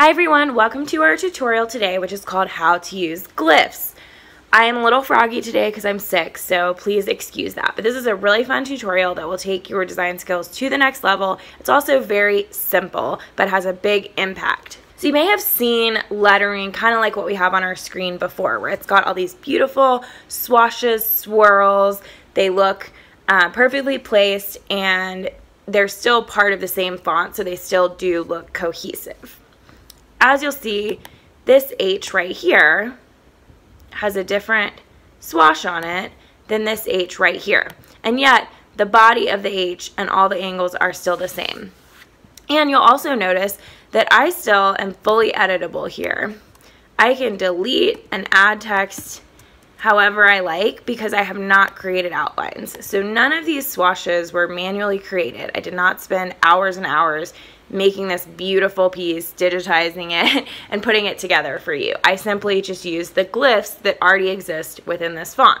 Hi everyone, welcome to our tutorial today which is called how to use glyphs. I am a little froggy today because I'm sick, so please excuse that. But this is a really fun tutorial that will take your design skills to the next level. It's also very simple, but has a big impact. So you may have seen lettering kind of like what we have on our screen before, where it's got all these beautiful swashes, swirls. They look uh, perfectly placed and they're still part of the same font, so they still do look cohesive as you'll see, this H right here has a different swash on it than this H right here. And yet, the body of the H and all the angles are still the same. And you'll also notice that I still am fully editable here. I can delete and add text however I like because I have not created outlines. So none of these swashes were manually created. I did not spend hours and hours making this beautiful piece, digitizing it, and putting it together for you. I simply just used the glyphs that already exist within this font.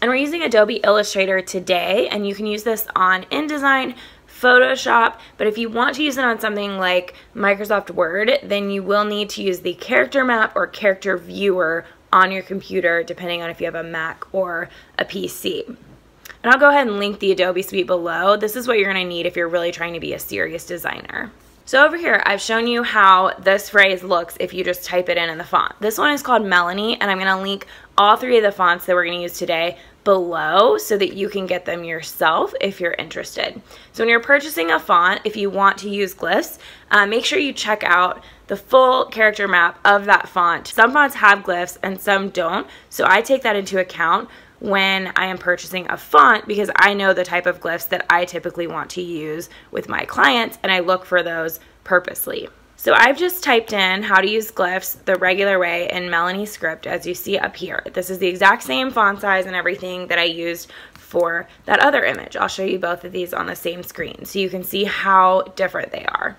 And we're using Adobe Illustrator today, and you can use this on InDesign, Photoshop, but if you want to use it on something like Microsoft Word, then you will need to use the character map or character viewer on your computer, depending on if you have a Mac or a PC. And I'll go ahead and link the Adobe Suite below. This is what you're gonna need if you're really trying to be a serious designer. So over here, I've shown you how this phrase looks if you just type it in in the font. This one is called Melanie, and I'm gonna link all three of the fonts that we're gonna use today below so that you can get them yourself if you're interested. So when you're purchasing a font, if you want to use glyphs, uh, make sure you check out the full character map of that font. Some fonts have glyphs and some don't, so I take that into account when I am purchasing a font because I know the type of glyphs that I typically want to use with my clients and I look for those purposely. So I've just typed in how to use glyphs the regular way in Melanie script as you see up here. This is the exact same font size and everything that I used for that other image. I'll show you both of these on the same screen so you can see how different they are.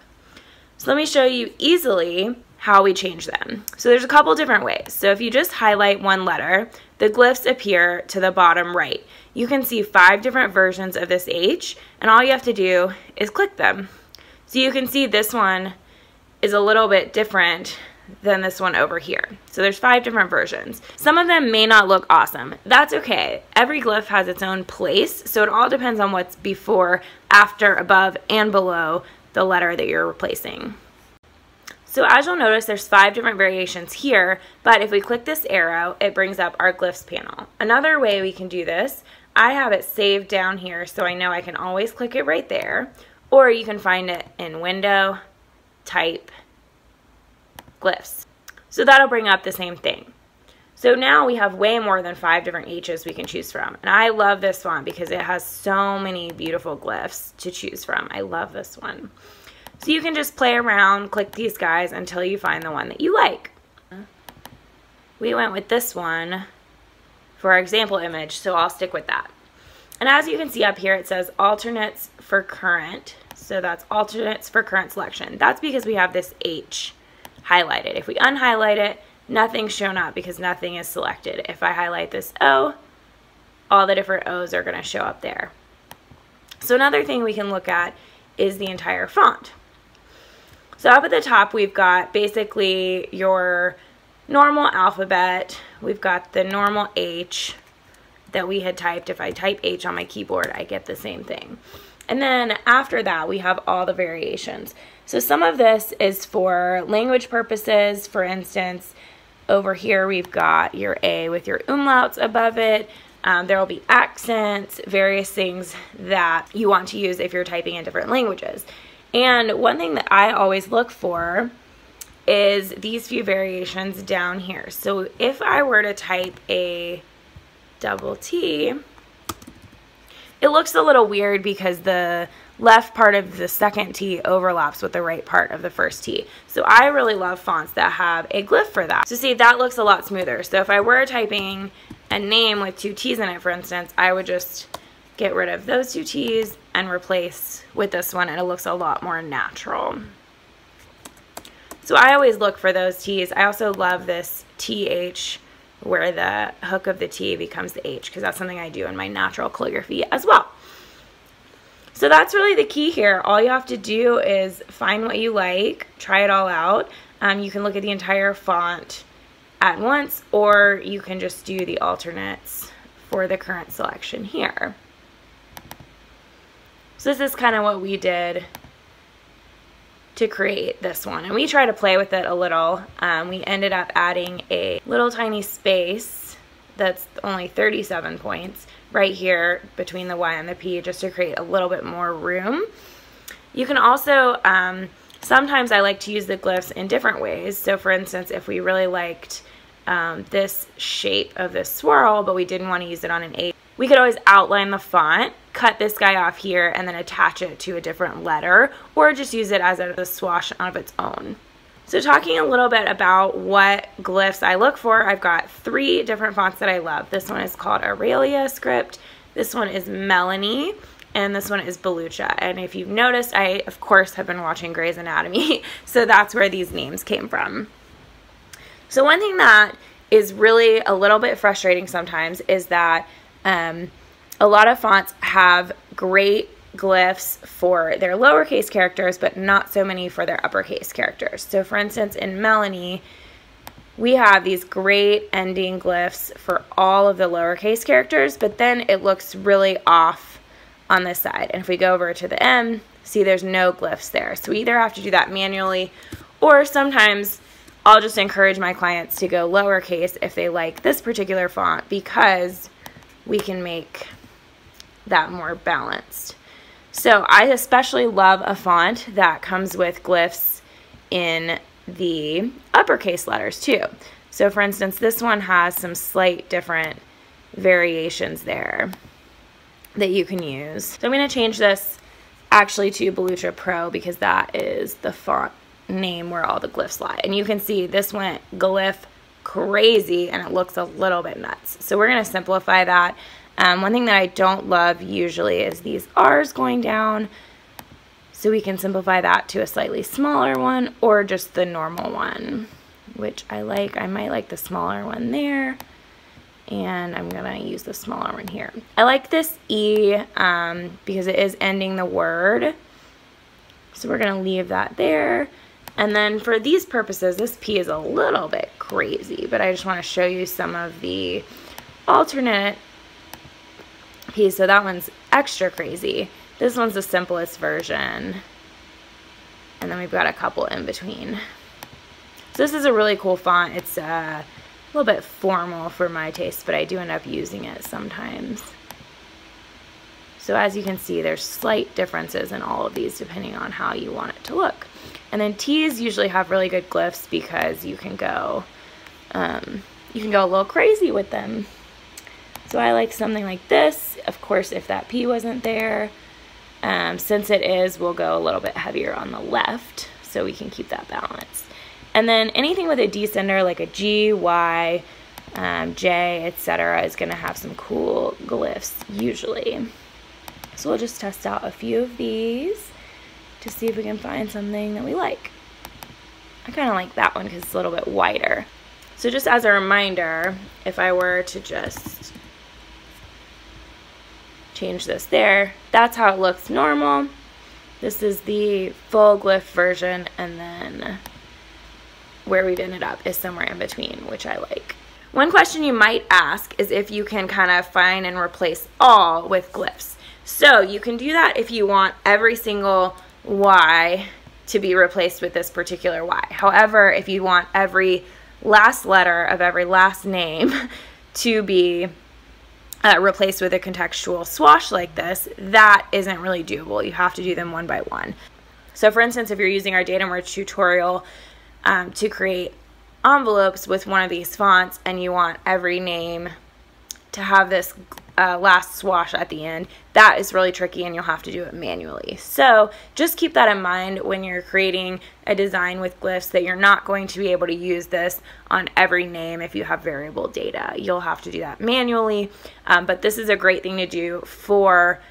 So let me show you easily how we change them. So there's a couple different ways. So if you just highlight one letter, the glyphs appear to the bottom right. You can see five different versions of this H, and all you have to do is click them. So you can see this one is a little bit different than this one over here. So there's five different versions. Some of them may not look awesome. That's okay. Every glyph has its own place, so it all depends on what's before, after, above, and below the letter that you're replacing. So as you'll notice, there's five different variations here, but if we click this arrow, it brings up our glyphs panel. Another way we can do this, I have it saved down here so I know I can always click it right there, or you can find it in Window, Type, Glyphs. So that'll bring up the same thing. So now we have way more than five different H's we can choose from. And I love this one because it has so many beautiful glyphs to choose from. I love this one. So you can just play around, click these guys until you find the one that you like. We went with this one for our example image, so I'll stick with that. And as you can see up here, it says alternates for current. So that's alternates for current selection. That's because we have this H highlighted. If we unhighlight it, nothing's shown up because nothing is selected. If I highlight this O, all the different O's are going to show up there. So another thing we can look at is the entire font. So up at the top, we've got basically your normal alphabet. We've got the normal H that we had typed. If I type H on my keyboard, I get the same thing. And then after that, we have all the variations. So some of this is for language purposes. For instance, over here we've got your A with your umlauts above it. Um, there will be accents, various things that you want to use if you're typing in different languages. And one thing that I always look for is these few variations down here. So if I were to type a double T, it looks a little weird because the left part of the second T overlaps with the right part of the first T. So I really love fonts that have a glyph for that. So see, that looks a lot smoother. So if I were typing a name with two T's in it, for instance, I would just get rid of those two T's and replace with this one and it looks a lot more natural. So I always look for those T's. I also love this TH where the hook of the T becomes the H because that's something I do in my natural calligraphy as well. So that's really the key here. All you have to do is find what you like, try it all out. Um, you can look at the entire font at once, or you can just do the alternates for the current selection here. So this is kind of what we did to create this one. And we try to play with it a little. Um, we ended up adding a little tiny space that's only 37 points right here between the Y and the P just to create a little bit more room. You can also, um, sometimes I like to use the glyphs in different ways. So for instance, if we really liked um, this shape of this swirl, but we didn't want to use it on an A. We could always outline the font, cut this guy off here, and then attach it to a different letter, or just use it as a, swash of its own. So talking a little bit about what glyphs I look for, I've got three different fonts that I love. This one is called Aurellia Script, this one is Melanie, and this one is Belluccia. And if you've noticed, I, of course, have been watching Grey's Anatomy, so that's where these names came from. So one thing that is really a little bit frustrating sometimes is that um, a lot of fonts have great glyphs for their lowercase characters, but not so many for their uppercase characters. So for instance, in Melanie, we have these great ending glyphs for all of the lowercase characters, but then it looks really off on this side. And if we go over to the M, see there's no glyphs there. So we either have to do that manually or sometimes I'll just encourage my clients to go lowercase if they like this particular font because we can make that more balanced. So I especially love a font that comes with glyphs in the uppercase letters too. So for instance, this one has some slight different variations there that you can use. So I'm going to change this actually to Belluccia Pro because that is the font name where all the glyphs lie. And you can see this went glyph crazy and it looks a little bit nuts. So we're going to simplify that. Um, one thing that I don't love usually is these R's going down. So we can simplify that to a slightly smaller one or just the normal one, which I like. I might like the smaller one there. And I'm going to use the smaller one here. I like this E um, because it is ending the word. So we're going to leave that there. And then for these purposes, this P is a little bit crazy, but I just want to show you some of the alternate P's. So that one's extra crazy. This one's the simplest version. And then we've got a couple in between. So this is a really cool font. It's uh, a little bit formal for my taste, but I do end up using it sometimes. So as you can see, there's slight differences in all of these depending on how you want it to look. And then T's usually have really good glyphs because you can go, um, you can go a little crazy with them. So I like something like this. Of course, if that P wasn't there, um, since it is, we'll go a little bit heavier on the left so we can keep that balance. And then anything with a descender like a G, Y, um, J, etc. is going to have some cool glyphs usually. So we'll just test out a few of these to see if we can find something that we like. I kind of like that one because it's a little bit wider. So just as a reminder, if I were to just change this there, that's how it looks normal. This is the full glyph version and then where we've ended up is somewhere in between, which I like. One question you might ask is if you can kind of find and replace all with glyphs. So you can do that if you want every single Y to be replaced with this particular Y. However, if you want every last letter of every last name to be uh, replaced with a contextual swash like this, that isn't really doable. You have to do them one by one. So for instance, if you're using our data merge tutorial um, to create envelopes with one of these fonts and you want every name to have this uh, last swash at the end, that is really tricky and you'll have to do it manually. So just keep that in mind when you're creating a design with glyphs that you're not going to be able to use this on every name if you have variable data. You'll have to do that manually, um, but this is a great thing to do for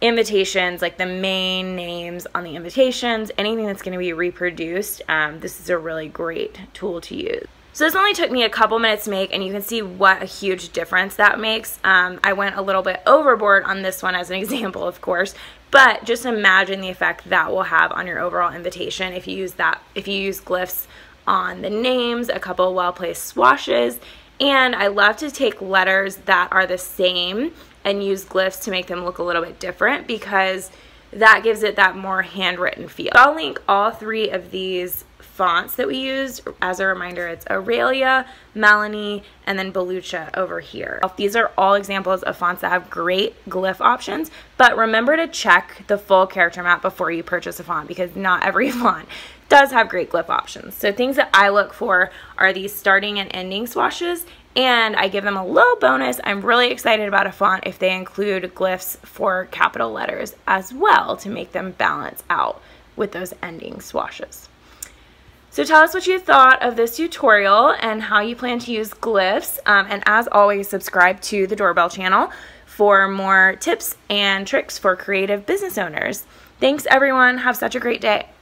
invitations, like the main names on the invitations, anything that's going to be reproduced, um, this is a really great tool to use. So this only took me a couple minutes to make and you can see what a huge difference that makes. Um, I went a little bit overboard on this one as an example, of course, but just imagine the effect that will have on your overall invitation if you use that, if you use glyphs on the names, a couple well-placed swashes, and I love to take letters that are the same and use glyphs to make them look a little bit different because that gives it that more handwritten feel. I'll link all three of these fonts that we used. As a reminder, it's Aurellia, Melanie, and then Belluccia over here. These are all examples of fonts that have great glyph options, but remember to check the full character map before you purchase a font because not every font does have great glyph options. So things that I look for are these starting and ending swashes and I give them a little bonus. I'm really excited about a font if they include glyphs for capital letters as well to make them balance out with those ending swashes. So tell us what you thought of this tutorial and how you plan to use glyphs. Um, and as always, subscribe to the Doorbell channel for more tips and tricks for creative business owners. Thanks everyone. Have such a great day.